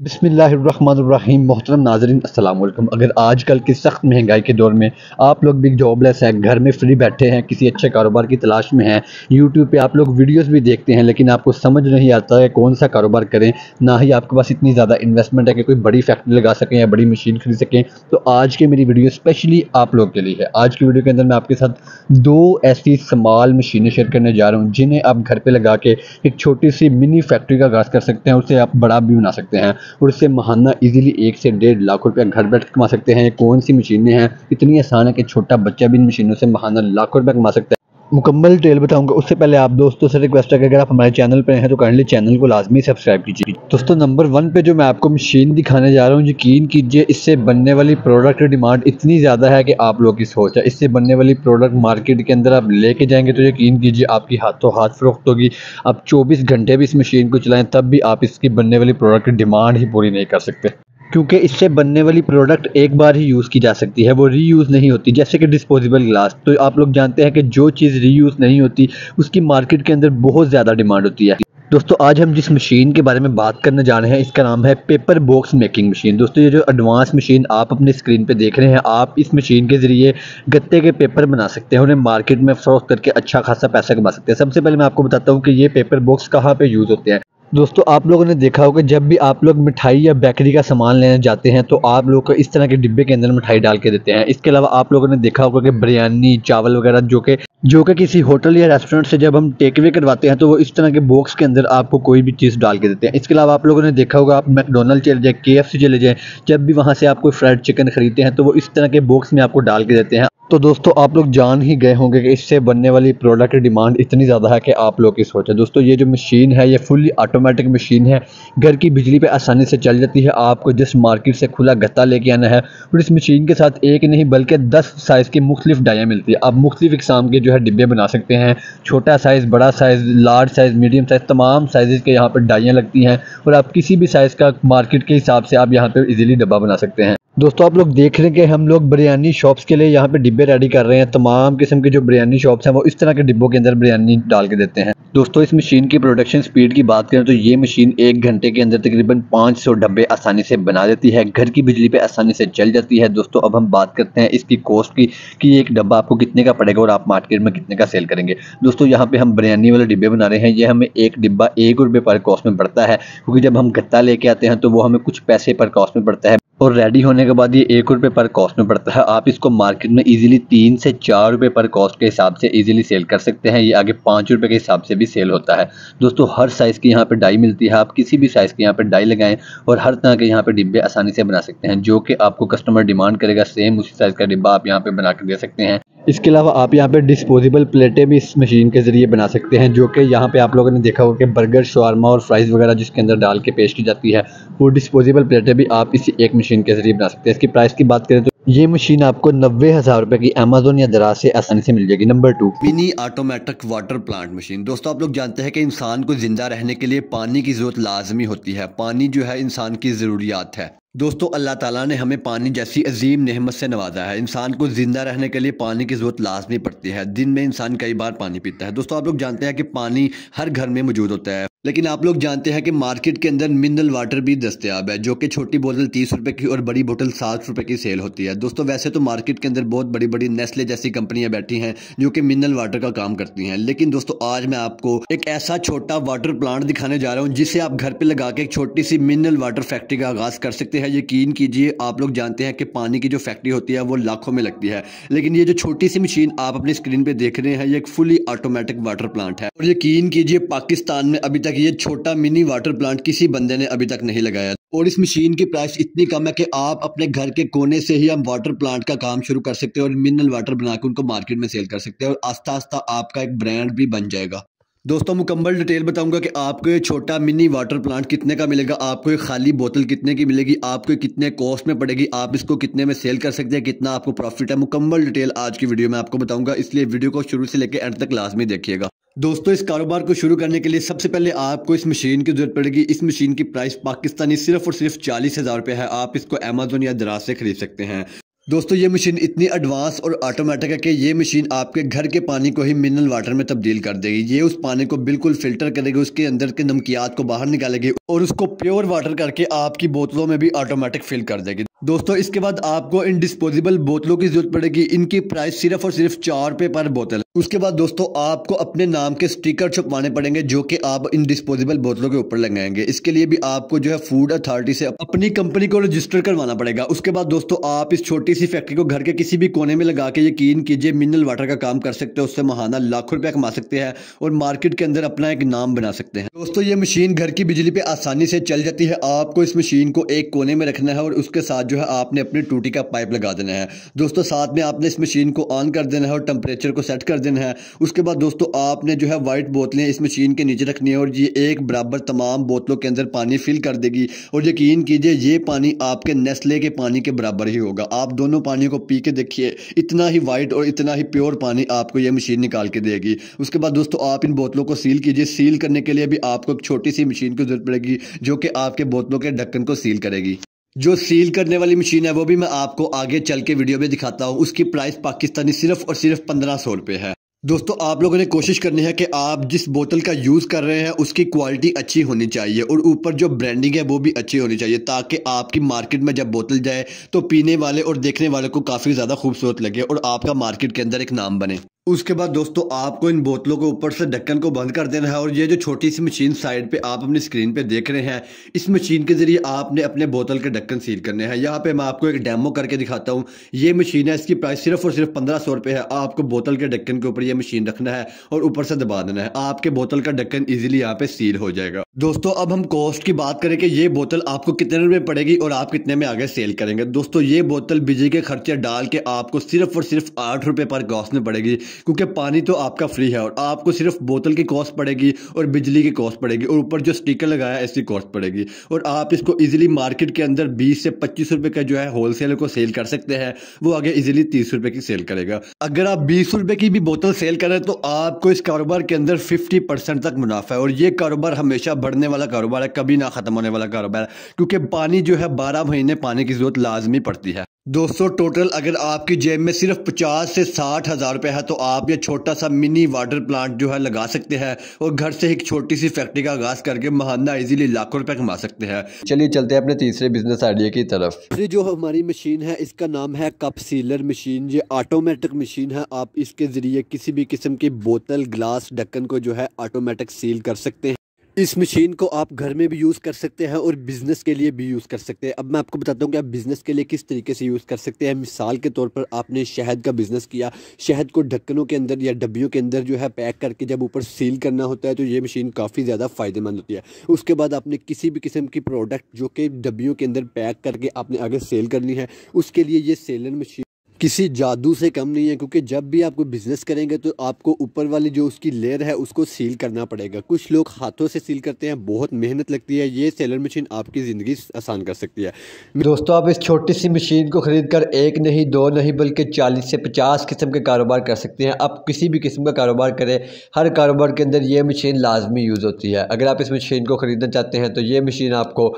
बिसमीम मोहतरम नाजरीन वालेकुम अगर आजकल की सख्त महँगाई के दौर में आप लोग भी जॉबलेस हैं, घर में फ्री बैठे हैं, किसी अच्छे कारोबार की तलाश में हैं यूट्यूब पे आप लोग वीडियोस भी देखते हैं, लेकिन आपको समझ नहीं आता है कौन सा कारोबार करें, ना ही आपके पास इतनी ज़्यादा इन्वेस्टमेंट है कि कोई बड़ी फैक्ट्री लगा सकें या बड़ी मशीन खरीद सकें। तो आज की मेरी वीडियो स्पेशली आप लोग के लिए है। आज की वीडियो के अंदर मैं आपके साथ दो ऐसी स्मॉल मशीनें शेयर करने जा रहा हूँ, जिन्हें आप घर पर लगा के एक छोटी सी मिनी फैक्ट्री का आगाज़ कर सकते हैं, उसे आप बड़ा भी बना सकते हैं। और इससे महाना इजीली एक से डेढ़ लाख रुपया घर बैठ कमा सकते हैं। कौन सी मशीनें हैं? इतनी आसान है कि छोटा बच्चा भी इन मशीनों से महाना लाखों रुपया कमा सकता है। मुकम्मल डिटेल बताऊँगा। उससे पहले आप दोस्तों से रिक्वेस्ट है कि अगर आप हमारे चैनल पर हैं तो काइंडली चैनल को लाजमी सब्सक्राइब कीजिए। दोस्तों नंबर वन पे जो मैं आपको मशीन दिखाने जा रहा हूँ, यकीन कीजिए, इससे बनने वाली प्रोडक्ट डिमांड इतनी ज़्यादा है कि आप लोग की सोच है। इससे बनने वाली प्रोडक्ट मार्केट के अंदर आप लेके जाएँगे तो यकीन कीजिए आपकी हाथों हाथ फरोख्त होगी। आप चौबीस घंटे भी इस मशीन को चलाएँ, तब भी आप इसकी बनने वाली प्रोडक्ट डिमांड ही पूरी नहीं कर सकते। क्योंकि इससे बनने वाली प्रोडक्ट एक बार ही यूज़ की जा सकती है, वो रीयूज़ नहीं होती, जैसे कि डिस्पोजेबल ग्लास तो आप लोग जानते हैं कि जो चीज़ रीयूज़ नहीं होती, उसकी मार्केट के अंदर बहुत ज़्यादा डिमांड होती है। दोस्तों, आज हम जिस मशीन के बारे में बात करने जा रहे हैं, इसका नाम है पेपर बॉक्स मेकिंग मशीन दोस्तों, ये जो एडवांस मशीन आप अपने स्क्रीन पे देख रहे हैं, आप इस मशीन के ज़रिए गत्ते के पेपर बना सकते हैं, उन्हें मार्केट में फ़रोख्त करके अच्छा खासा पैसा कमा सकते हैं। सबसे पहले मैं आपको बताता हूँ कि ये पेपर बॉक्स कहाँ पर यूज़ होते हैं। दोस्तों, आप लोगों ने देखा होगा, जब भी आप लोग मिठाई या बेकरी का सामान लेने जाते हैं तो आप लोग को इस तरह के डिब्बे के अंदर मिठाई डाल के देते हैं। इसके अलावा आप लोगों ने देखा होगा कि बिरयानी, चावल वगैरह, जो कि जो कि किसी होटल या रेस्टोरेंट से जब हम टेक अवे करवाते हैं तो वो इस तरह के बॉक्स के अंदर आपको कोई भी चीज़ डाल के देते हैं। इसके अलावा आप लोगों ने देखा होगा, आप मैकडोनल्ड चले जाए के चले जाएँ, जब भी वहाँ से आप कोई फ्राइड चिकन खरीदते हैं तो वो इस तरह के बॉक्स में आपको डाल के देते हैं। तो दोस्तों, आप लोग जान ही गए होंगे कि इससे बनने वाली प्रोडक्ट की डिमांड इतनी ज़्यादा है कि आप लोग की सोचें। दोस्तों, ये जो मशीन है, ये फुल्ली ऑटोमेटिक मशीन है। घर की बिजली पे आसानी से चल जाती है। आपको जिस मार्केट से खुला गत्ता लेके आना है, और इस मशीन के साथ एक नहीं, बल्कि दस साइज़ की मुख्तलिफ़ डाइयाँ मिलती है। आप मुख्तलिफ़ इकसाम के जो है डिब्बे बना सकते हैं। छोटा साइज़ बड़ा size large size medium size तमाम साइज़ के यहाँ पर डाइयाँ लगती हैं। और आप किसी भी साइज़ का मार्केट के हिसाब से आप यहाँ पर ईज़िली डब्बा बना सकते हैं। दोस्तों, आप लोग देख रहे हैं कि हम लोग बिरयानी शॉप्स के लिए यहाँ पे डिब्बे रेडी कर रहे हैं। तमाम किस्म के जो बिरयानी शॉप्स हैं, वो इस तरह के डिब्बों के अंदर बिरयानी डाल के देते हैं। दोस्तों, इस मशीन की प्रोडक्शन स्पीड की बात करें तो ये मशीन एक घंटे के अंदर तकरीबन 500 डब्बे आसानी से बना देती है। घर की बिजली पे आसानी से चल जाती है। दोस्तों, अब हम बात करते हैं इसकी कॉस्ट की, कि एक डब्बा आपको कितने का पड़ेगा और आप मार्केट में कितने का सेल करेंगे। दोस्तों, यहाँ पे हम बिरयानी वाले डिब्बे बना रहे हैं। ये हमें एक डिब्बा एक रुपये पर कॉस्ट में पड़ता है। क्योंकि जब हम गत्ता लेके आते हैं तो वो हमें कुछ पैसे पर कॉस्ट में पड़ता है। और रेडी होने के बाद ये एक रुपये पर कॉस्ट में पड़ता है। आप इसको मार्केट में इजीली तीन से चार रुपये पर कॉस्ट के हिसाब से इजीली सेल कर सकते हैं। ये आगे पाँच रुपये के हिसाब से भी सेल होता है। दोस्तों, हर साइज़ की यहाँ पे डाई मिलती है। आप किसी भी साइज़ के यहाँ पे डाई लगाएँ और हर तरह के यहाँ पर डिब्बे आसानी से बना सकते हैं, जो कि आपको कस्टमर डिमांड करेगा। सेम उसी साइज़ का डिब्बा आप यहाँ पर बना के दे सकते हैं। इसके अलावा आप यहाँ पे डिस्पोजेबल प्लेटें भी इस मशीन के ज़रिए बना सकते हैं, जो कि यहाँ पे आप लोगों ने देखा होगा कि बर्गर शवारमा और फ्राइज़ वगैरह जिसके अंदर डाल के पेश की जाती है, वो डिस्पोजेबल प्लेटें भी आप इसी एक मशीन के ज़रिए बना सकते हैं। इसकी प्राइस की बात करें तो ये मशीन आपको नब्बे हज़ार रुपए की अमेजोन या दराज से आसानी से मिल जाएगी। Number two mini automatic water plant machine दोस्तों, आप लोग जानते हैं कि इंसान को ज़िंदा रहने के लिए पानी की ज़रूरत लाजमी होती है। पानी जो है इंसान की ज़रूरियात है। दोस्तों, अल्लाह ताला ने हमें पानी जैसी अजीम नहमत से नवाजा है। इंसान को ज़िंदा रहने के लिए पानी की ज़रूरत लाजमी पड़ती है। दिन में इंसान कई बार पानी पीता है। दोस्तों, आप लोग जानते हैं कि पानी हर घर में मौजूद होता है। लेकिन आप लोग जानते हैं कि मार्केट के अंदर मिनरल वाटर भी दस्तियाब है, जो कि छोटी बोतल तीस रुपए की और बड़ी बोतल साठ रुपए की सेल होती है। दोस्तों, वैसे तो मार्केट के अंदर बहुत बड़ी बड़ी नेस्ले जैसी कंपनियाँ बैठी हैं, जो कि मिनरल वाटर का काम करती हैं। लेकिन दोस्तों, आज मैं आपको एक ऐसा छोटा वाटर प्लांट दिखाने जा रहा हूँ, जिसे आप घर पर लगा के एक छोटी सी मिनरल वाटर फैक्ट्री का आगाज़ कर सकते हैं। यकीन कीजिए, आप लोग जानते हैं कि पानी की जो फैक्ट्री होती है, वो लाखों में लगती है। लेकिन ये जो छोटी सी मशीन आप अपनी स्क्रीन पे देख रहे हैं, ये एक फुली ऑटोमेटिक वाटर प्लांट है। और यकीन कीजिए, पाकिस्तान में अभी तक ये छोटा मिनी वाटर प्लांट किसी बंदे ने अभी तक नहीं लगाया और इस मशीन की प्राइस इतनी कम है कि आप अपने घर के कोने से ही हम वाटर प्लांट का काम शुरू कर सकते हैं और मिनरल वाटर बनाकर उनको मार्केट में सेल कर सकते हैं और आस्ता आस्ता आपका एक ब्रांड भी बन जाएगा। दोस्तों, मुकम्मल डिटेल बताऊँगा कि आपको ये छोटा मिनी वाटर प्लांट कितने का मिलेगा, आपको एक खाली बोतल कितने की मिलेगी, आपको कितने कॉस्ट में पड़ेगी, आप इसको कितने में सेल कर सकते हैं, कितना आपको प्रॉफिट है। मुकम्मल डिटेल आज की वीडियो में आपको बताऊँगा, इसलिए वीडियो को शुरू से लेकर एंड तक लाजमी देखिएगा। दोस्तों, इस कारोबार को शुरू करने के लिए सबसे पहले आपको इस मशीन की ज़रूरत पड़ेगी। इस मशीन की प्राइस पाकिस्तानी सिर्फ़ और सिर्फ़ चालीस हज़ार रुपये है। आप इसको अमेजोन या दराज से खरीद सकते हैं। दोस्तों, ये मशीन इतनी एडवांस और ऑटोमेटिक है कि ये मशीन आपके घर के पानी को ही मिनरल वाटर में तब्दील कर देगी। ये उस पानी को बिल्कुल फ़िल्टर करेगी, उसके अंदर के नमकियात को बाहर निकालेगी और उसको प्योर वाटर करके आपकी बोतलों में भी ऑटोमेटिक फिल कर देगी। दोस्तों, इसके बाद आपको इन डिस्पोजेबल बोतलों की ज़रूरत पड़ेगी। इनकी प्राइस सिर्फ़ और सिर्फ़ चार रुपए पर बोतल। उसके बाद दोस्तों, आपको अपने नाम के स्टिकर छुपवाने पड़ेंगे, जो कि आप इन डिस्पोजेबल बोतलों के ऊपर लगाएँगे। इसके लिए भी आपको जो है फ़ूड अथॉरिटी से अपनी कंपनी को रजिस्टर करवाना पड़ेगा। उसके बाद दोस्तों, आप इस छोटी सी फैक्ट्री को घर के किसी भी कोने में लगा के यकीन कीजिए मिनरल वाटर का काम कर सकते हैं। उससे महाना लाखों रुपया कमा सकते हैं और मार्केट के अंदर अपना एक नाम बना सकते हैं। दोस्तों, ये मशीन घर की बिजली पे आसानी से चल जाती है। आपको इस मशीन को एक कोने में रखना है और उसके साथ जो है आपने अपनी टूटी का पाइप लगा देना है। दोस्तों, साथ में आपने इस मशीन को ऑन कर देना है और टेम्परेचर को सेट कर देना है। उसके बाद दोस्तों, आपने जो है व्हाइट बोतलें इस मशीन के नीचे रखनी है और ये एक बराबर तमाम बोतलों के अंदर पानी फिल कर देगी। और यकीन कीजिए, ये पानी आपके नेस्ले के पानी के बराबर ही होगा। आप दोनों पानी को पी के देखिए। इतना ही वाइट और इतना ही प्योर पानी आपको ये मशीन निकाल के देगी। उसके बाद दोस्तों, आप इन बोतलों को सील कीजिए। सील करने के लिए भी आपको एक छोटी सी मशीन की ज़रूरत पड़ेगी, जो कि आपके बोतलों के ढक्कन को सील करेगी। जो सील करने वाली मशीन है, वो भी मैं आपको आगे चल के वीडियो में दिखाता हूँ। उसकी प्राइस पाकिस्तानी सिर्फ़ और सिर्फ़ पंद्रह सौ रुपये है। दोस्तों, आप लोगों ने कोशिश करनी है कि आप जिस बोतल का यूज़ कर रहे हैं, उसकी क्वालिटी अच्छी होनी चाहिए और ऊपर जो ब्रांडिंग है, वो भी अच्छी होनी चाहिए ताकि आपकी मार्केट में जब बोतल जाए तो पीने वाले और देखने वाले को काफ़ी ज़्यादा खूबसूरत लगे और आपका मार्केट के अंदर एक नाम बने। उसके बाद दोस्तों, आपको इन बोतलों के ऊपर से ढक्कन को बंद कर देना है और ये जो छोटी सी मशीन साइड पे आप अपनी स्क्रीन पे देख रहे हैं, इस मशीन के ज़रिए आपने अपने बोतल के ढक्कन सील करने हैं। यहाँ पे मैं आपको एक डेमो करके दिखाता हूँ। ये मशीन है, इसकी प्राइस सिर्फ़ और सिर्फ़ पंद्रह सौ रुपये है। आपको बोतल के ढक्कन के ऊपर ये मशीन रखना है और ऊपर से दबा देना है। आपके बोतल का ढक्कन ईजिली यहाँ पे सील हो जाएगा। दोस्तों, अब हम कॉस्ट की बात करें कि ये बोतल आपको कितने रुपए पड़ेगी और आप कितने में आगे सेल करेंगे। दोस्तों, ये बोतल बिजली के खर्चे डाल के आपको सिर्फ़ और सिर्फ़ आठ रुपये पर कॉस्ट में पड़ेगी। क्योंकि पानी तो आपका फ्री है और आपको सिर्फ़ बोतल की कॉस्ट पड़ेगी और बिजली की कॉस्ट पड़ेगी और ऊपर जो स्टिकर लगाया इसकी कॉस्ट पड़ेगी। और आप इसको इजीली मार्केट के अंदर बीस से पच्चीस रुपए का जो है होलसेलर को सेल कर सकते हैं। वो आगे इजीली तीस रुपए की सेल करेगा। अगर आप बीस रुपए की भी बोतल सेल करें तो आपको इस कारोबार के अंदर फिफ्टी परसेंट तक मुनाफा है। और ये कारोबार हमेशा बढ़ने वाला कारोबार है, कभी ना खत्म होने वाला कारोबार है। क्योंकि पानी जो है बारह महीने पानी की ज़रूरत लाजमी पड़ती है। दोस्तों टोटल अगर आपकी जेब में सिर्फ़ पचास से साठ हज़ार रुपये है तो आप ये छोटा सा मिनी वाटर प्लांट जो है लगा सकते हैं और घर से एक छोटी सी फैक्ट्री का आगाज़ करके महाना इजीली लाखों रुपए कमा सकते हैं। चलिए चलते हैं अपने तीसरे बिज़नेस आइडिया की तरफ़। जो हमारी मशीन है, इसका नाम है कप सीलर मशीन ये ऑटोमेटिक मशीन है। आप इसके ज़रिए किसी भी किस्म की बोतल ग्लास ढक्कन को जो है ऑटोमेटिक सील कर सकते हैं। इस मशीन को आप घर में भी यूज़ कर सकते हैं और बिज़नेस के लिए भी यूज़ कर सकते हैं। अब मैं आपको बताता हूँ कि आप बिज़नेस के लिए किस तरीके से यूज़ कर सकते हैं। मिसाल के तौर पर आपने शहद का बिज़नेस किया, शहद को ढक्कनों के अंदर या डब्बियों के अंदर जो है पैक करके जब ऊपर सील करना होता है तो ये मशीन काफ़ी ज़्यादा फ़ायदेमंद होती है। उसके बाद आपने किसी भी किस्म की प्रोडक्ट जो कि डब्बियों के अंदर पैक करके आपने आगे सेल करनी है, उसके लिए ये सेलर मशीन किसी जादू से कम नहीं है, क्योंकि जब भी आप कोई बिज़नेस करेंगे तो आपको ऊपर वाली जो उसकी लेयर है, उसको सील करना पड़ेगा। कुछ लोग हाथों से सील करते हैं, बहुत मेहनत लगती है, ये सेलर मशीन आपकी ज़िंदगी आसान कर सकती है। दोस्तों, आप इस छोटी सी मशीन को ख़रीद कर एक नहीं, दो नहीं, बल्कि चालीस से पचास किस्म के कारोबार कर सकते हैं। आप किसी भी किस्म का कारोबार करें, हर कारोबार के अंदर ये मशीन लाजमी यूज़ होती है। अगर आप इस मशीन को ख़रीदना चाहते हैं तो ये मशीन आपको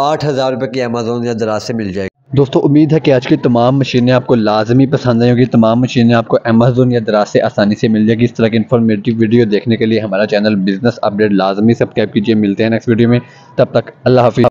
आठ हज़ार रुपये की अमेज़ोन या दराज से मिल जाएगी। दोस्तों, उम्मीद है कि आज की तमाम मशीनें आपको लाजमी पसंद आई होगी। तमाम मशीनें आपको अमेजोन या दराज से आसानी से मिल जाएगी। इस तरह की इन्फॉर्मेटिव वीडियो देखने के लिए हमारा चैनल बिज़नेस अपडेट लाजमी सब्सक्राइब कीजिए। मिलते हैं नेक्स्ट वीडियो में। तब तक अल्लाह हाफिज़।